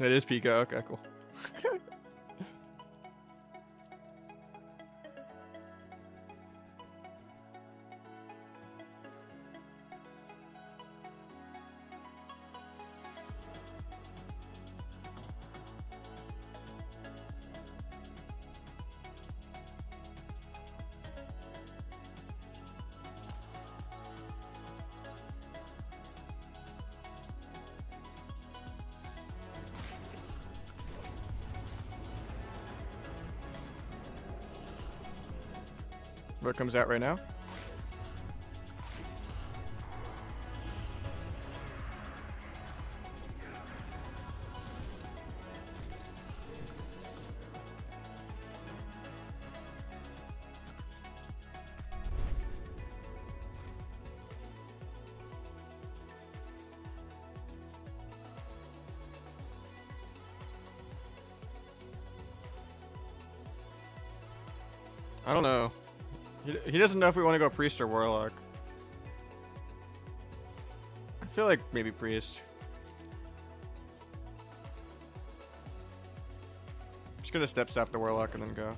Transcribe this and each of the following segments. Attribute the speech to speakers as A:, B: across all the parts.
A: It is Pico. Okay, cool. What comes out right now? I don't know. He, doesn't know if we want to go priest or warlock. I feel like maybe priest. Just gonna step step the warlock and then go.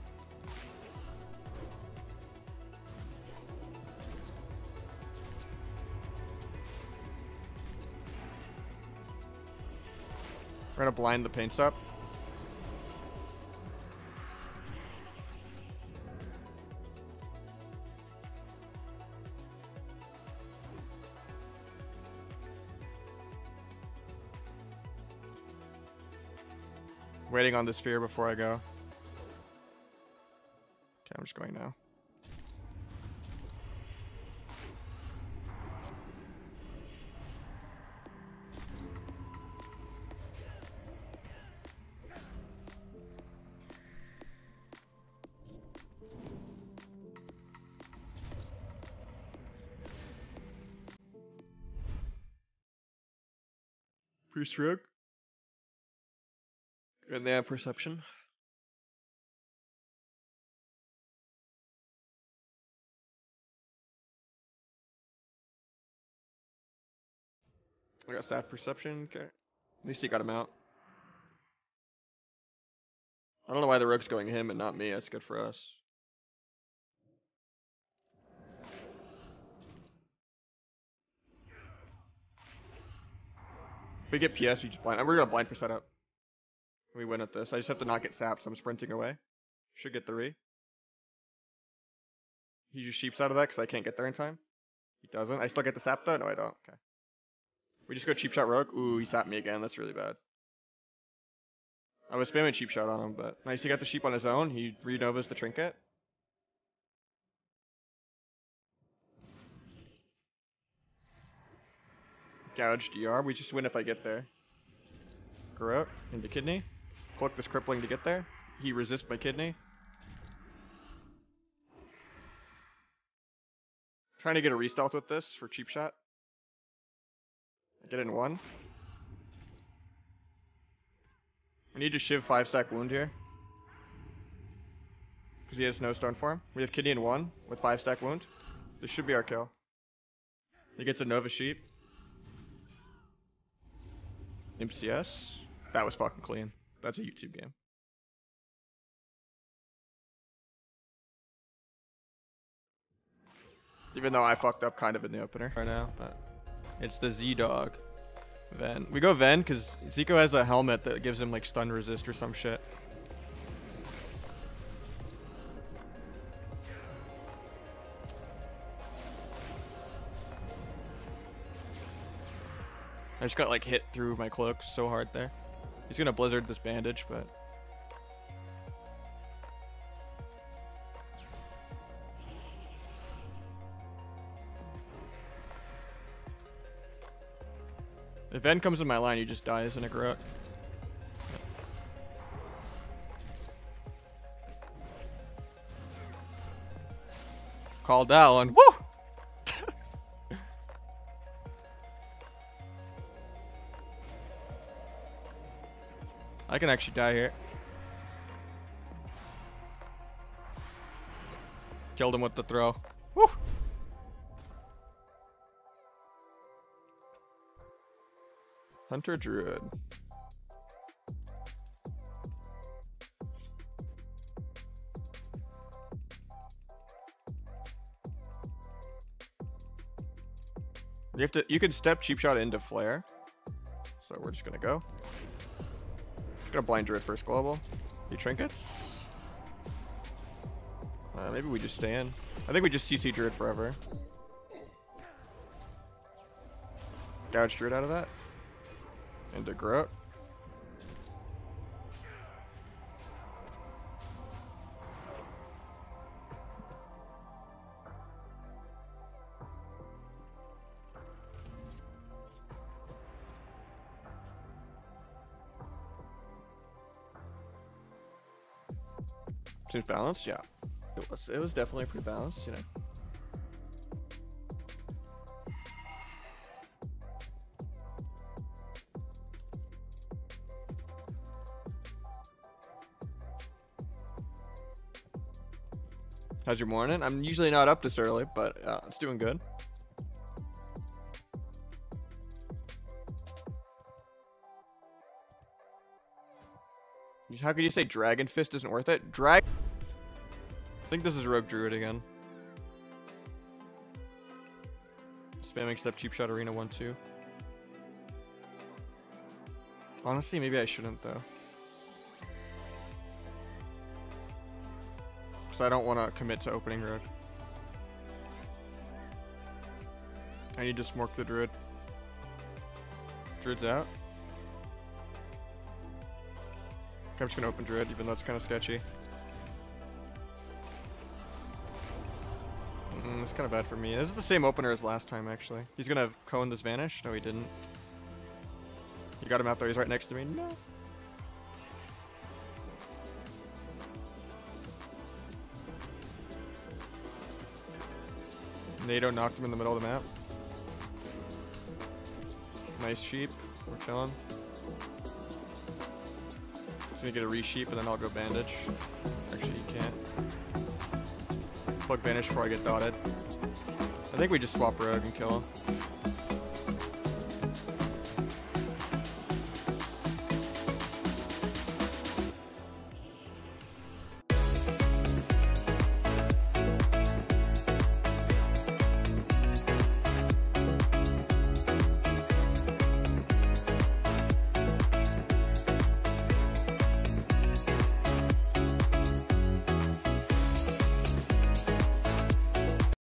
A: We're gonna blind the paints up. Waiting on the sphere before I go. Okay, I'm just going now. Priest rogue. And they have perception. I got staff perception. Okay. At least he got him out. I don't know why the rogue's going him and not me. That's good for us. We get PS, we just blind. We're gonna blind for setup. We win at this. I just have to not get sapped, so I'm sprinting away. Should get three. He just sheeps out of that because I can't get there in time. He doesn't. I still get the sap though? No, I don't. Okay. We just go cheap shot rogue. Ooh, he sapped me again. That's really bad. I was spamming cheap shot on him, but nice. He got the sheep on his own. He renovas the trinket. Gouge DR. We just win if I get there. Garrote into kidney. Cloak this crippling to get there. He resists my kidney. Trying to get a restealth with this for cheap shot. I get in one. We need to shiv five stack wound here. Because he has no stone form. We have kidney in one with five stack wound. This should be our kill. He gets a Nova Sheep. MCS. That was fucking clean. That's a YouTube game. Even though I fucked up kind of in the opener right now, but it's the Z dog. Ven. We go Ven because Zico has a helmet that gives him like stun resist or some shit. I just got like hit through my cloak so hard there. He's gonna blizzard this bandage, but If Ven comes in my line, he just dies in a garrote. Called one. Woo! I can actually die here. Killed him with the throw. Woo! Hunter Druid. You have to you can step cheap shot into flare. So we're just gonna go. Gonna blind druid first global. He trinkets. Uh, maybe we just stay in. I think we just CC druid forever. Gouge druid out of that. Into garrote. Seems balanced, yeah. It was. It was definitely pretty balanced, you know. How's your morning? I'm usually not up this early, but uh, it's doing good. How could you say Dragon Fist isn't worth it? Drag. I think this is Rogue Druid again. Spamming step cheap shot arena 1 2. Honestly, maybe I shouldn't though. Because I don't want to commit to opening road. I need to smork the druid. Druid's out. I'm just gonna open druid, even though it's kind of sketchy. Mm, it's kind of bad for me. This is the same opener as last time, actually. He's gonna cone this vanish. No, he didn't. You got him out there. He's right next to me. No. NATO knocked him in the middle of the map. Nice sheep. We're chilling. Gonna get a resheep and then I'll go bandage. Actually, you can't. Plug bandage before I get dotted. I think we just swap rogue and kill him.